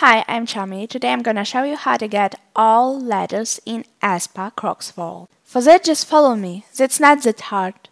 Hi, I'm Charmy. Today I'm gonna show you how to get all letters in Aespa Crocs World. For that just follow me, that's not that hard.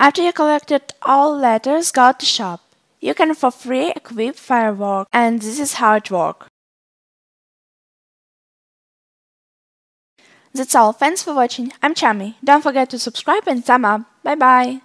After you collected all letters, go to shop. You can for free equip Firework and this is how it works. That's all, thanks for watching, I'm Charmy. Don't forget to subscribe and thumb up. Bye bye!